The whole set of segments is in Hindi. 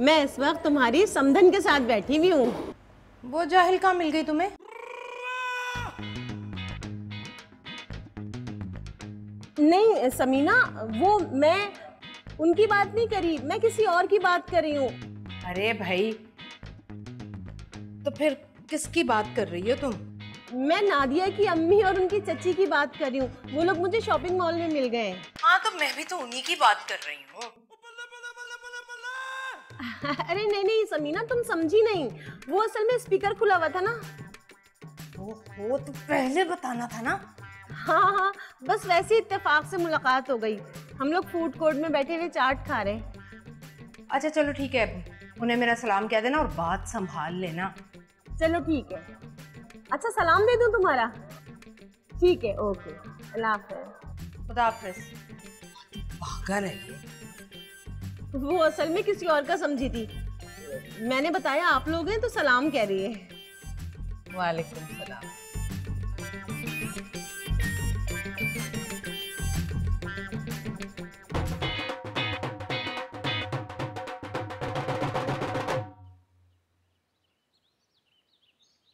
मैं इस वक्त तुम्हारी समधन के साथ बैठी हुई हूँ। वो जाहिल कहाँ मिल गई तुम्हें? नहीं समीना वो मैं उनकी बात नहीं करी मैं किसी और की बात कर रही हूँ। अरे भाई तो फिर किसकी बात कर रही हो तुम? मैं नादिया की अम्मी और उनकी चची की बात कर रही हूँ। वो लोग मुझे शॉपिंग मॉल में मिल गए हाँ। तो मैं भी तो उन्हीं की बात कर रही हूँ। अरे नहीं नहीं समीना तुम समझी नहीं। वो असल में स्पीकर खुला हुआ था ना। वो तो पहले बताना था ना। हाँ हाँ बस वैसे ही इत्तेफाक से मुलाकात हो गई। हम लोग फ़ूड कोर्ट में बैठे हुए चाट खा रहे अच्छा चलो ठीक है उन्हें मेरा सलाम कह देना और बात संभाल लेना। चलो ठीक है। अच्छा सलाम दे दूँ तुम्हारा? ठीक है ओके। अल्लाह हाफिज। खुदा हाफिज। पागल है ये। वो असल में किसी और का समझी थी। मैंने बताया आप लोग हैं तो सलाम कह रही है। वालेकुम सलाम।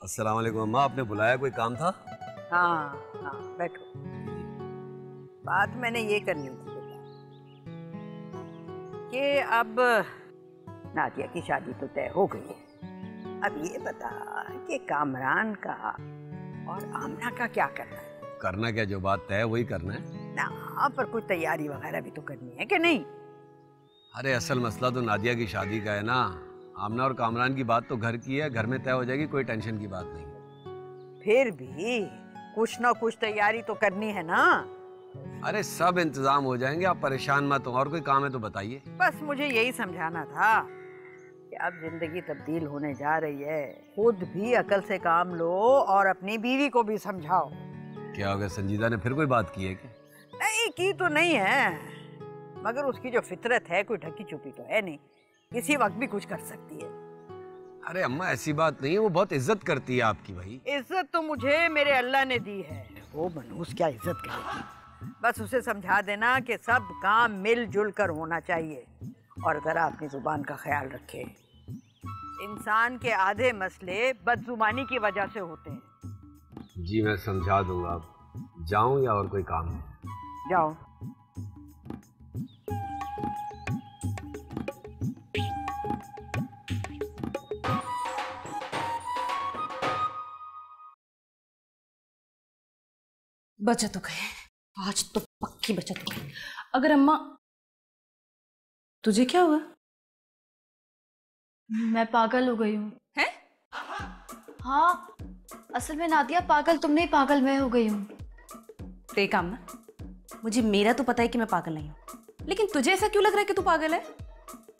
अस्सलाम वालेकुम अम्मा आपने बुलाया कोई काम था? हाँ हाँ बैठो। बात मैंने ये करनी थी। कि अब नादिया की शादी तो तय हो गई है। अब ये बता कि कामरान का और आमना का क्या करना है? करना क्या? जो बात तय वही करना है। ना पर कुछ तैयारी वगैरह भी तो करनी है कि नहीं? अरे असल मसला तो नादिया की शादी का है ना। आमना और कामरान की बात तो घर की है। घर में तय हो जाएगी कोई टेंशन की बात नहीं फिर भी कुछ ना कुछ तैयारी तो करनी है ना। अरे सब इंतज़ाम हो जाएँगे आप परेशान मत हो और कोई काम है तो बताइए। बस मुझे यही समझाना था कि अब ज़िंदगी तब्दील होने जा रही है। खुद भी अकल से काम लो और अपनी बीवी को भी समझाओ। क्या हो गया संजीदा ने फिर कोई बात की है क्या? नहीं की तो नहीं है। मगर उसकी जो फितरत है कोई ढकी छुपी तो है नहीं। किसी वक्त भी कुछ कर सकती है। अरे अम्मा ऐसी बात नहीं है वो बहुत इज़्ज़त करती है आपकी भाई। इज़्ज़त तो मुझे मेरे अल्लाह ने दी है। वो मनूस क्या इज़्ज़त करेगी? बस उसे समझा देना कि सब काम मिलजुल कर होना चाहिए। और ज़रा अपनी ज़ुबान का ख्याल रखे। इंसान के आधे मसले बदजुबानी की वजह से होते हैं। जी मैं समझा दूँगा। अब जाऊँ या और कोई काम है? जाओ। बचत हो गए आज तो पक्की बचत हो गई। अगर अम्मा तुझे क्या हुआ? मैं पागल हो गई हूँ। है? हाँ असल में नादिया पागल तुम नहीं पागल मैं हो गई हूँ। तो काम ना मुझे मेरा तो पता है कि मैं पागल नहीं हूँ। लेकिन तुझे ऐसा क्यों लग रहा है कि तू पागल है?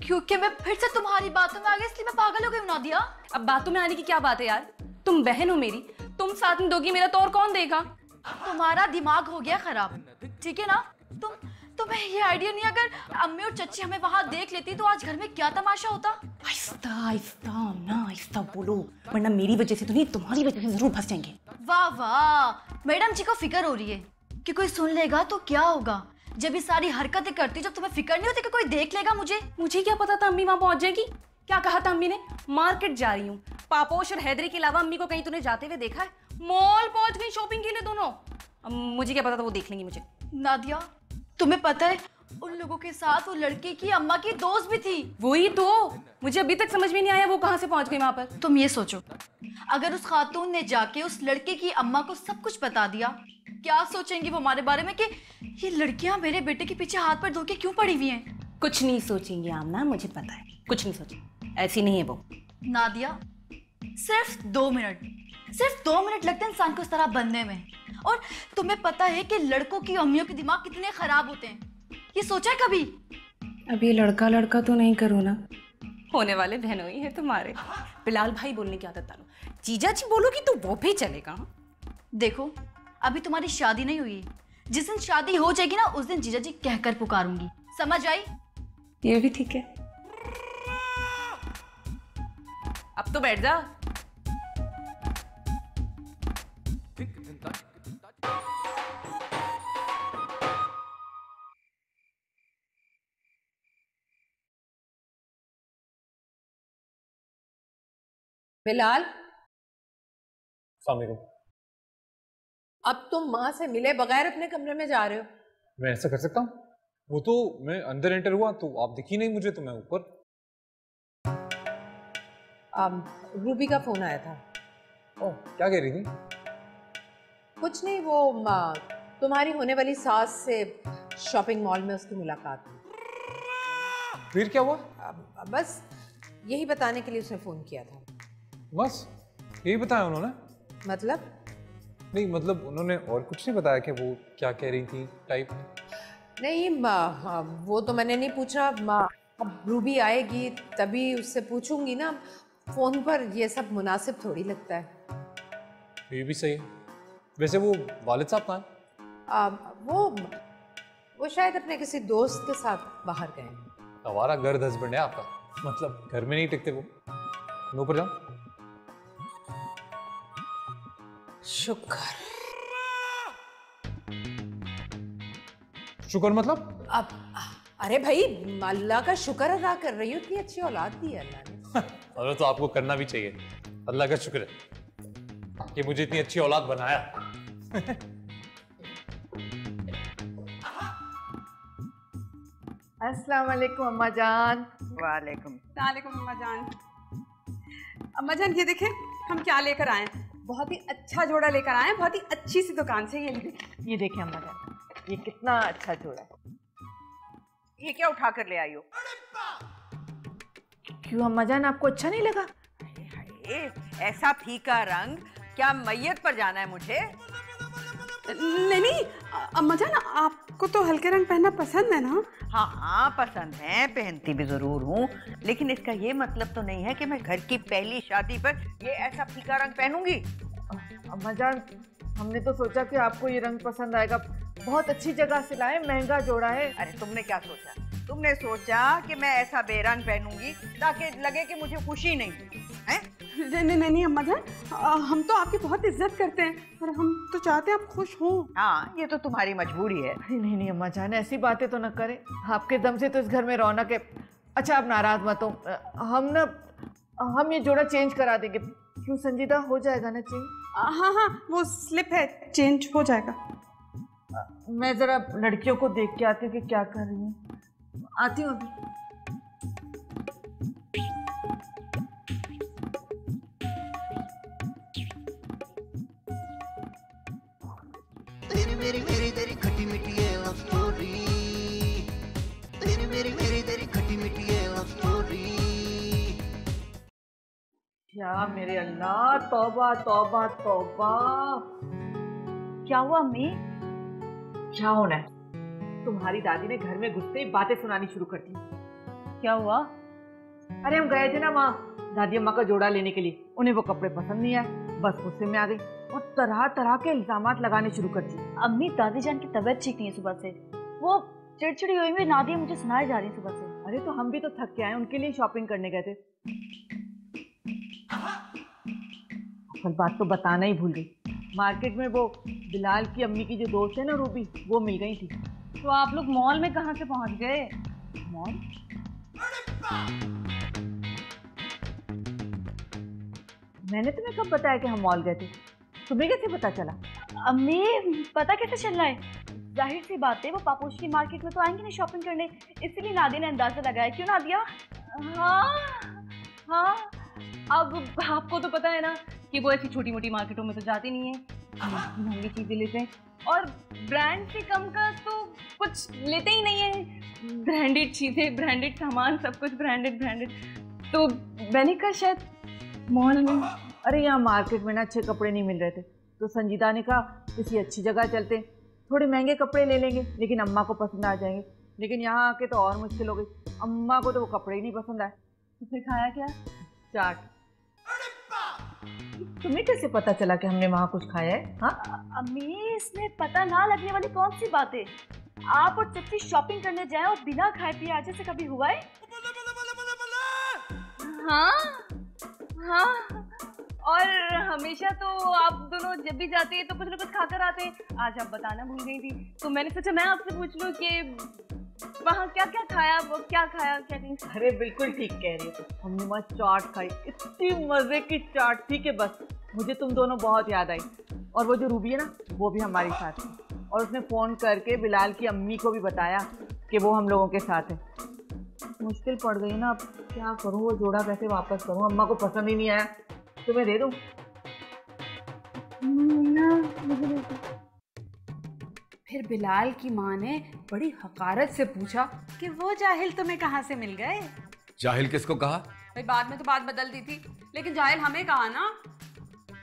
क्योंकि मैं फिर से तुम्हारी बातों में आ गई इसलिए मैं पागल हो गई हूँ नादिया। अब बातों में आने की क्या बात है यार? तुम बहन हो मेरी तुम साथ में दोगी मेरा तो और कौन देगा? तुम्हारा दिमाग हो गया खराब ठीक है ना? तुम तुम्हें ये आइडिया नहीं अगर अम्मी और चच्ची हमें वहाँ देख लेती तो आज घर में क्या तमाशा होता? आहिस्ता आहिस्ता ना आहिस्ता बोलो वरना मेरी वजह से तो नहीं तुम्हारी वजह से ज़रूर फंस जाएँगे। वाह वाह मैडम जी को फ़िक्र हो रही है कि कोई सुन लेगा तो क्या होगा? जब ये सारी हरकतें करती जब तुम्हें फ़िक्र नहीं होती कि कोई देख लेगा मुझे? मुझे क्या पता था अम्मी वहाँ पहुँच जाएगी? क्या कहा था अम्मी ने? मार्केट जा रही हूँ। पापोश और हैदरी के अलावा अम्मी को कहीं तूने जाते हुए देखा है? मॉल पहुँच गई शॉपिंग के लिए दोनों। अब मुझे क्या पता था वो देख लेंगी मुझे। नादिया तुम्हें पता है उन लोगों के साथ वो लड़के की अम्मा की दोस्त भी थी। वही तो। मुझे अभी तक समझ में नहीं आया वो कहाँ से पहुँच गई वहाँ पर। तुम ये सोचो अगर उस खातून ने जाके उस लड़के की अम्मा को सब कुछ बता दिया क्या सोचेंगी वो हमारे बारे में कि ये लड़कियाँ मेरे बेटे के पीछे हाथ पर धोके क्यों पड़ी हुई हैं? कुछ नहीं सोचेंगी आमना मुझे पता है। कुछ नहीं सोचेंगे। ऐसी नहीं है वो। नादिया सिर्फ़ दो मिनट सिर्फ़ दो मिनट लगते हैं इंसान को उस तरह बनने में। और तुम्हें पता है कि लड़कों की अम्मियों के दिमाग कितने खराब होते हैं। ये सोचा है कभी? अब ये लड़का लड़का तो नहीं करो ना। होने वाले बहनों ही है तुम्हारे। बिलाल भाई बोलने की आदत डालो। जीजा जी बोलोगी तो वो भी चलेगा? देखो अभी तुम्हारी शादी नहीं हुई। जिस दिन शादी हो जाएगी ना उस दिन जीजा जी कहकर पुकारूँगी। समझ आई? ये भी ठीक है। अब तो बैठ जा। बिलाल अब तुम माँ से मिले बगैर अपने कमरे में जा रहे हो। मैं ऐसा कर सकता हूँ? वो तो मैं अंदर एंटर हुआ तो आप दिखी नहीं मुझे तो मैं ऊपर। अब रूबी का फ़ोन आया था। ओह क्या कह रही थी? कुछ नहीं वो तुम्हारी होने वाली सास से शॉपिंग मॉल में उसकी मुलाकात। हुई फिर क्या हुआ? अब- बस यही बताने के लिए उसने फ़ोन किया था। बस यही बताया उन्होंने? मतलब? नहीं मतलब उन्होंने और कुछ नहीं बताया कि वो क्या कह रही थी टाइप नहीं माँ हाँ, वो तो मैंने नहीं पूछा। माँ अब रूबी आएगी तभी उससे पूछूँगी ना। फ़ोन पर ये सब मुनासिब थोड़ी लगता है। ये भी सही है। वैसे वो वालिद साहब कहाँ हैं? वो वो शायद अपने किसी दोस्त के साथ बाहर गए हमारा गर्द हस्बैंड है आपका। मतलब घर में नहीं टिकते वो। मैं ऊपर जाऊँ शुक्र। शुक्र मतलब? अब अरे भाई अल्लाह का शुक्र अदा कर रही हूँ इतनी अच्छी औलाद दी है अल्लाह ने। और तो आपको करना भी चाहिए। अल्लाह का शुक्र है कि मुझे इतनी अच्छी औलाद बनाया। अस्सलाम वालेकुम अम्मा जान। वालेकुम। वालेकुम अम्मा जान। अम्मा जान ये देखें हम क्या लेकर आए हैं? बहुत ही अच्छा जोड़ा लेकर आए हैं बहुत ही अच्छी सी दुकान से ये देखें ये देखें अम्मा जान ये कितना अच्छा जोड़ा है। ये क्या उठा कर ले आई हो? क्यों अम्मा जान आपको अच्छा नहीं लगा? ए, ऐसा फीका रंग क्या मैयत पर जाना है मुझे? नहीं नहीं अम्मा जान आपको तो हल्के रंग पहनना पसंद है ना? हाँ हाँ पसंद है पहनती भी ज़रूर हूँ लेकिन इसका ये मतलब तो नहीं है कि मैं घर की पहली शादी पर ये ऐसा फीका रंग पहनूँगी। अम्मा जान हमने तो सोचा कि आपको ये रंग पसंद आएगा। बहुत अच्छी जगह से लाए महँगा जोड़ा है। अरे तुमने क्या सोचा? तुमने सोचा कि मैं ऐसा बेरंग पहनूँगी ताकि लगे कि मुझे खुशी नहीं है? नहीं नहीं अम्मा जान हम तो आपकी बहुत इज़्ज़त करते हैं और हम तो चाहते हैं आप खुश हों। हाँ ये तो तुम्हारी मजबूरी है। नहीं नहीं अम्मा जान ऐसी बातें तो ना करें। आपके दम से तो इस घर में रौनक है। अच्छा आप नाराज़ मत हो। हम ना हम ये जोड़ा चेंज करा देंगे। क्यों संजीदा हो जाएगा ना चेंज? हाँ हाँ वो स्लिप है चेंज हो जाएगा। मैं जरा लड़कियों को देख के आती हूँ कि क्या कर रही हैं। आती हूँ अभी। तेरी मेरी मेरी तेरी खट्टी मिट्टी है लव स्टोरी तेरी मेरी मेरी तेरी खट्टी मिट्टी है लव स्टोरी क्या मेरे अल्लाह तौबा तौबा तौबा। क्या हुआ अम्मी? क्या होना है? तुम्हारी दादी ने घर में घुसते ही बातें सुनानी शुरू कर दी। क्या हुआ? अरे हम गए थे ना माँ दादी अम्मा का जोड़ा लेने के लिए। उन्हें वो कपड़े पसंद नहीं आए। बस गुस्से में आ गई और तरह तरह के इल्ज़ाम लगाने शुरू कर दिए। अम्मी दादी जान की तबीयत ठीक नहीं है सुबह से। वो चिड़चिड़ी हुई हुई नादिया मुझे सुनाई जा रही है सुबह से। अरे तो हम भी तो थक के आए उनके लिए शॉपिंग करने गए थे। असल बात तो बताना ही भूल गई। मार्केट में वो बिलाल की अम्मी की जो दोस्त है ना रूबी वो मिल गई थी। तो आप लोग मॉल में कहाँ से पहुँच गए? मॉल? मैंने तुम्हें कब बताया कि हम मॉल गए थे? तुम्हें कैसे पता चला? अम्मी पता कैसे चल रहा है? ज़ाहिर सी बात है वो पापोश की मार्केट में तो आएँगे ना शॉपिंग करने। इसलिए नादिया ने अंदाज़ा लगाया क्यों नादिया? हाँ हाँ। अब आपको तो पता है ना कि वो ऐसी छोटी मोटी मार्केटों में तो जाती नहीं है। महँगी चीज़ें लेते हैं। और ब्रांड से कम का तो कुछ लेते ही नहीं है। ब्रांडेड चीज़ें ब्रांडेड सामान सब कुछ ब्रांडेड ब्रांडेड तो मैंने कहा शायद मॉल में अरे यहाँ मार्केट में ना अच्छे कपड़े नहीं मिल रहे थे। तो संजीदा ने कहा किसी अच्छी जगह चलते हैं। थोड़े महँगे कपड़े ले लेंगे लेकिन अम्मा को पसंद आ जाएँगे। लेकिन यहाँ आके तो और मुश्किल हो गई। अम्मा को तो वो कपड़े ही नहीं पसंद आए। तो फिर खाया क्या? चाट। तुम्हें कैसे पता चला कि हमने वहाँ कुछ खाया है? हाँ? अम्मी, इसमें पता ना लगने वाली कौन सी बात? है आप और चच्ची शॉपिंग करने जाए और बिना खाए पिए आज से कभी हुआ है? हाँ हाँ। और हमेशा तो आप दोनों जब भी जाते हैं तो कुछ ना कुछ खाकर आते हैं। आज आप बताना भूल गई थी। तो मैंने सोचा मैं आपसे पूछ लूँ कि वहाँ क्या क्या खाया, वो क्या खाया, क्या नहीं अरे, बिल्कुल ठीक कह रही हो हमने वहाँ चाट खाई। इतनी मज़े की चाट थी कि बस, मुझे तुम दोनों बहुत याद आई। और वो जो रूबी है ना, वो भी हमारे साथ थी और उसने फ़ोन करके बिलाल की अम्मी को भी बताया कि वो हम लोगों के साथ है। मुश्किल पड़ गई ना अब। क्या करूँ? वो जोड़ा कैसे वापस करूँ? अम्मा को पसंद ही नहीं आया। तुम्हें दे दूँ? बिलाल की माँ ने बड़ी हकारत से पूछा कि वो जाहिल तुम्हें कहाँ से मिल गए? जाहिल किसको कहा? भाई बाद में तो बात बदल दी थी लेकिन जाहिल हमें कहा ना।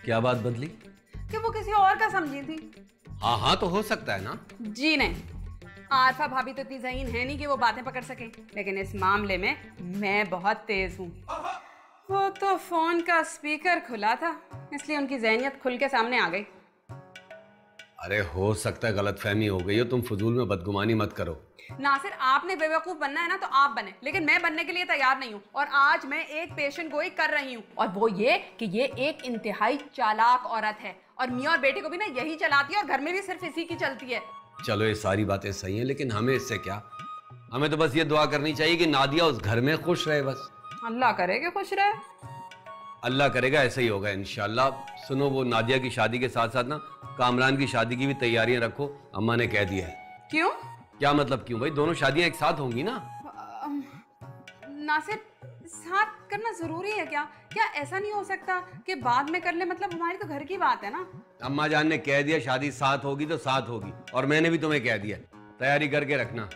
क्या बात बदली? कि वो किसी और का समझी थी। हाँ हाँ तो हो सकता है ना। जी नहीं। आरफा भाभी तो इतनी जहीन है नहीं कि वो बातें पकड़ सके। लेकिन इस मामले में मैं बहुत तेज हूँ। वो तो फ़ोन का स्पीकर खुला था इसलिए उनकी जहनियत खुल के सामने आ गई। अरे हो सकता है गलत फहमी हो गई हो तुम फजूल में बदगुमानी मत करो। नासिर आपने बेवकूफ़ बनना है ना तो आप बने। लेकिन मैं बनने के लिए तैयार नहीं हूँ और आज मैं एक पेशेंट गोई कर रही हूँ। और वो ये कि ये एक इंतहाई चालाक औरत है और मियाँ और बेटे को भी ना यही चलाती है और घर में भी सिर्फ़ इसी की चलती है। चलो ये सारी बातें सही हैं लेकिन हमें इससे क्या? हमें तो बस ये दुआ करनी चाहिए कि नादिया उस घर में खुश रहे बस। अल्लाह करे कि खुश रहे। अल्लाह करेगा ऐसा ही होगा इनशाला सुनो वो नादिया की शादी के साथ साथ ना कामरान की शादी की भी तैयारियाँ रखो अम्मा ने कह दिया है। क्यों? क्या मतलब क्यों? भाई दोनों शादियाँ एक साथ होंगी ना? नासिर साथ करना ज़रूरी है क्या? क्या ऐसा नहीं हो सकता कि बाद में कर ले? मतलब हमारी तो घर की बात है ना। अम्मा जान ने कह दिया शादी साथ होगी तो साथ होगी और मैंने भी तुम्हें कह दिया तैयारी करके रखना।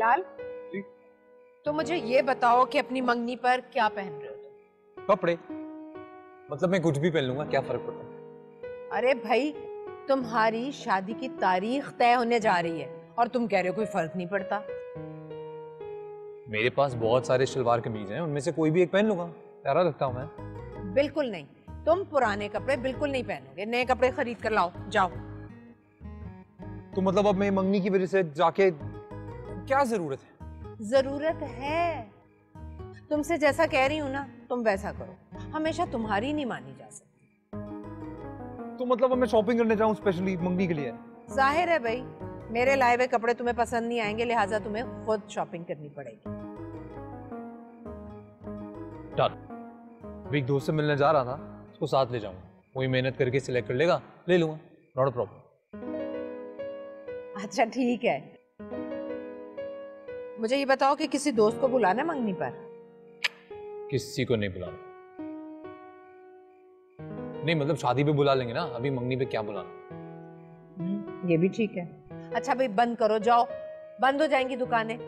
बिलाल तो मुझे ये बताओ कि अपनी मंगनी पर क्या पहन रहे हो तुम? कपड़े। मतलब मैं कुछ भी पहन लूँगा क्या फ़र्क पड़ता है? अरे भाई तुम्हारी शादी की तारीख तय होने जा रही है और तुम कह रहे हो कोई फ़र्क नहीं पड़ता। मेरे पास बहुत सारे शलवार कमीज हैं उनमें से कोई भी एक पहन लूँगा। प्यारा लगता हूँ मैं। बिल्कुल नहीं। तुम पुराने कपड़े बिल्कुल नहीं पहनोगे। नए कपड़े खरीद कर लाओ जाओ। तो मतलब अब मैं मंगनी की वजह से जाके क्या ज़रूरत है? ज़रूरत है। तुमसे जैसा कह रही हूँ ना तुम वैसा करो। हमेशा तुम्हारी नहीं मानी जा सकती। तो मतलब मैं शॉपिंग करने जाऊँ स्पेशली मंगनी के लिए? ज़ाहिर है भाई मेरे लाए हुए कपड़े तुम्हें पसंद नहीं आएँगे लिहाजा तुम्हें खुद शॉपिंग करनी पड़ेगी। डन एक दोस्त से मिलने जा रहा था उसको साथ ले जाऊँगा। वही मेहनत करके सिलेक्ट कर लेगा ले लूँगा नॉट अ प्रॉब्लम अच्छा ठीक है। मुझे ये बताओ कि किसी दोस्त को बुलाना मंगनी पर? किसी को नहीं बुलाना। नहीं मतलब शादी पे बुला लेंगे ना अभी मंगनी पे क्या बुलाना? ये भी ठीक है। अच्छा भाई बंद करो जाओ। बंद हो जाएँगी दुकानें।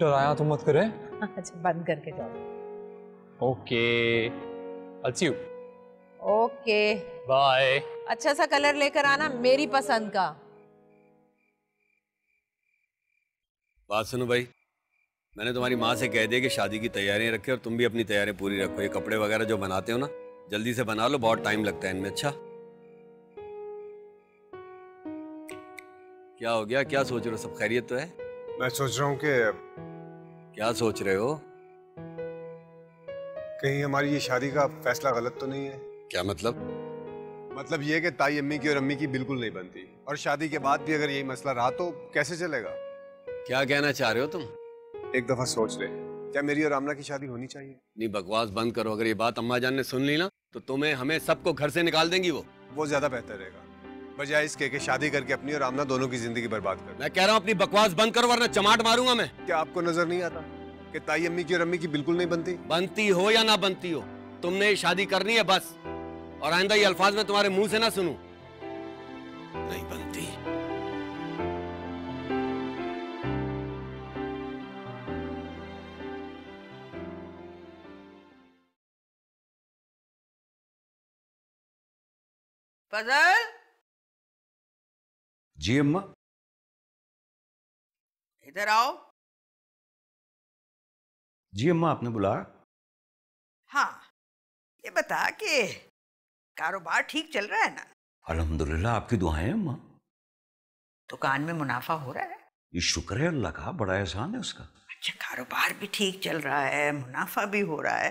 डराया तो मत करे। अच्छा बंद करके जाओ। ओके। अच्छी ओके। बाय अच्छा सा कलर लेकर आना मेरी पसंद का। बात सुनो भाई। मैंने तुम्हारी माँ से कह दिया कि शादी की तैयारियाँ रखे और तुम भी अपनी तैयारियाँ पूरी रखो। ये कपड़े वगैरह जो बनाते हो ना जल्दी से बना लो बहुत टाइम लगता है इनमें अच्छा? क्या हो गया? क्या सोच रहे हो? सब खैरियत तो है? मैं सोच रहा हूँ कि क्या सोच रहे हो? कहीं हमारी ये शादी का फैसला गलत तो नहीं है? क्या मतलब? मतलब ये कि ताई अम्मी की और अम्मी की बिल्कुल नहीं बनती। और शादी के बाद भी अगर यही मसला रहा तो कैसे चलेगा? क्या कहना चाह रहे हो तुम? एक दफ़ा सोच ले। क्या मेरी और आमना की शादी होनी चाहिए? नहीं बकवास बंद करो। अगर ये बात अम्मा जान ने सुन ली ना तो तुम्हें हमें सबको घर से निकाल देंगी वो। वो ज़्यादा बेहतर रहेगा। बजाय इसके कि शादी करके अपनी और आमना दोनों की ज़िंदगी बर्बाद कर। मैं कह रहा हूँ अपनी बकवास बंद करो वरना चमाट मारूँगा मैं। क्या आपको नज़र नहीं आता कि ताई अम्मी की और अम्मी की बिल्कुल नहीं बनती? बनती हो या ना बनती हो तुमने ये शादी करनी है बस। और आइंदा ये अल्फाज में तुम्हारे मुँह से ना सुनू। नहीं बनती। फजल जी अम्मा इधर आओ। जी अम्मा आपने बुलाया हाँ ये बता कि कारोबार ठीक चल रहा है ना? अल्हम्दुलिल्लाह आपकी दुआएँ अम्मा। दुकान में मुनाफा हो रहा है? ये शुक्र है अल्लाह का बड़ा एहसान है उसका। अच्छा कारोबार भी ठीक चल रहा है मुनाफा भी हो रहा है।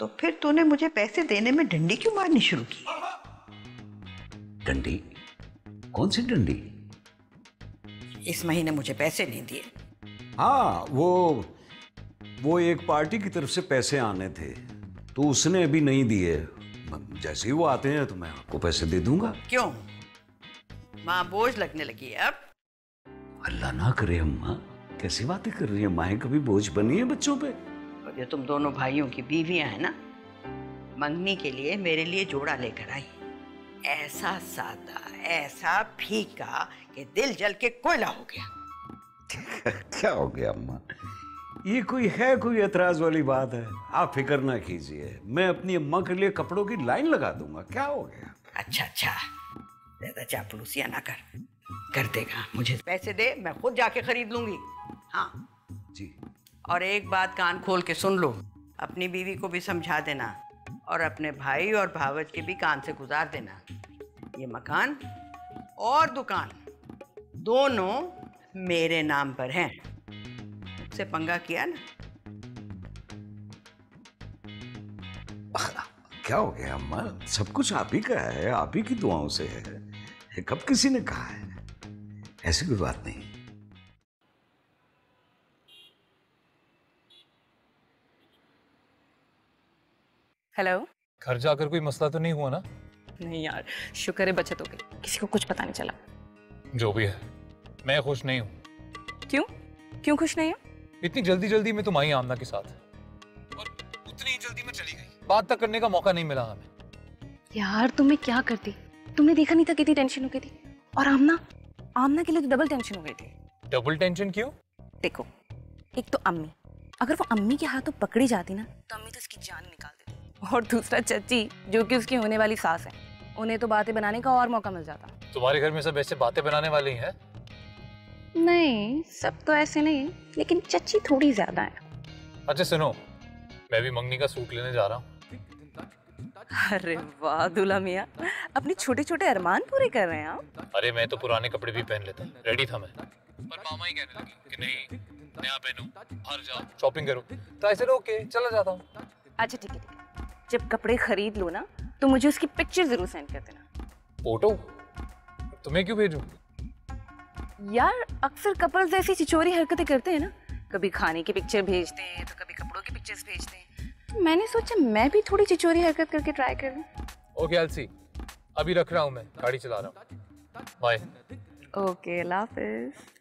तो फिर तूने मुझे पैसे देने में डंडी क्यों मारनी शुरू की? डंडी? कौन सी डंडी? इस महीने मुझे पैसे नहीं दिए। हाँ वो वो एक पार्टी की तरफ़ से पैसे आने थे तो उसने अभी नहीं दिए। जैसे ही वो आते हैं तो मैं आपको पैसे दे दूँगा। क्यों? माँ बोझ लगने लगी है अब। अल्लाह ना करे अम्मा कैसी बातें कर रही है? माए कभी बोझ बनी है बच्चों पे? और ये तुम दोनों भाइयों की बीवियाँ हैं ना मंगनी के लिए मेरे लिए जोड़ा लेकर आई। ऐसा सादा ऐसा फीका कि दिल जल के कोयला हो गया। क्या हो गया अम्मा? ये कोई है कोई एतराज़ वाली बात है? आप फ़िक्र ना कीजिए। मैं अपनी अम्मा के लिए कपड़ों की लाइन लगा दूँगा। क्या हो गया? अच्छा अच्छा। ज़्यादा चापलूसियाँ ना कर। कर देगा। मुझे पैसे दे मैं खुद जाके खरीद लूँगी। हाँ। जी। और एक बात कान खोल के सुन लो। अपनी बीवी को भी समझा देना। और अपने भाई और भावज के भी कान से गुजार देना। ये मकान और दुकान दोनों मेरे नाम पर हैं। से पंगा किया ना? क्या हो गया, अम्मा? सब कुछ आप ही का है, आप ही की दुआओं से है। कब किसी ने कहा है? ऐसी कोई बात नहीं। हेलो। घर जाकर कोई मसला तो नहीं हुआ ना? नहीं यार शुक्र है बचत हो गई। किसी को कुछ पता नहीं चला। जो भी है। मैं खुश नहीं हूँ। क्यों? क्यों खुश नहीं हो? इतनी जल्दी जल्दी में तुम आई आमना के साथ। और उतनी ही जल्दी में चली गई। बात तक करने का मौका नहीं मिला हमें। यार तुम्हें क्या करती? तुमने देखा नहीं था कितनी टेंशन हो गई थी? और आमना? आमना के लिए तो डबल टेंशन हो गई थी। डबल टेंशन क्यों? देखो एक तो अम्मी। अगर वो अम्मी के हाथों पकड़ी जाती ना तो अम्मी तो उसकी जान निकाल देती। और दूसरा चच्ची जो कि उसकी होने वाली सास है। उन्हें तो बातें बनाने का और मौका मिल जाता। तुम्हारे घर में सब ऐसे बातें बनाने वाले ही? हैं नहीं सब तो ऐसे नहीं लेकिन चच्ची थोड़ी ज़्यादा है। अच्छा सुनो मैं भी मंगनी का सूट लेने जा रहा हूँ। अरे वाह दूल्हा मियाँ अपने छोटे छोटे अरमान पूरे कर रहे हैं आप। अरे मैं तो पुराने कपड़े भी पहन लेता रेडी था मैं। पर मामा ही कहने लगे कि नहीं नया पहनो बाहर जाओ शॉपिंग करो। तो ऐसे ओके चला जाता हूँ। अच्छा ठीक है ठीक है। जब कपड़े खरीद लो ना तो मुझे उसकी पिक्चर ज़रूर सेंड कर देना। फ़ोटो तुम्हें क्यों भेजूं? यार अक्सर कपल्स ऐसी चिचोरी हरकतें करते हैं ना। कभी खाने की पिक्चर भेजते हैं तो कभी कपड़ों की पिक्चर्स भेजते हैं। तो मैंने सोचा मैं भी थोड़ी चिचोरी हरकत करके ट्राई कर लूँ। ओके अलसी अभी रख रहा हूँ मैं गाड़ी चला रहा हूँ। बाय ओके अल्लाह हाफिज़।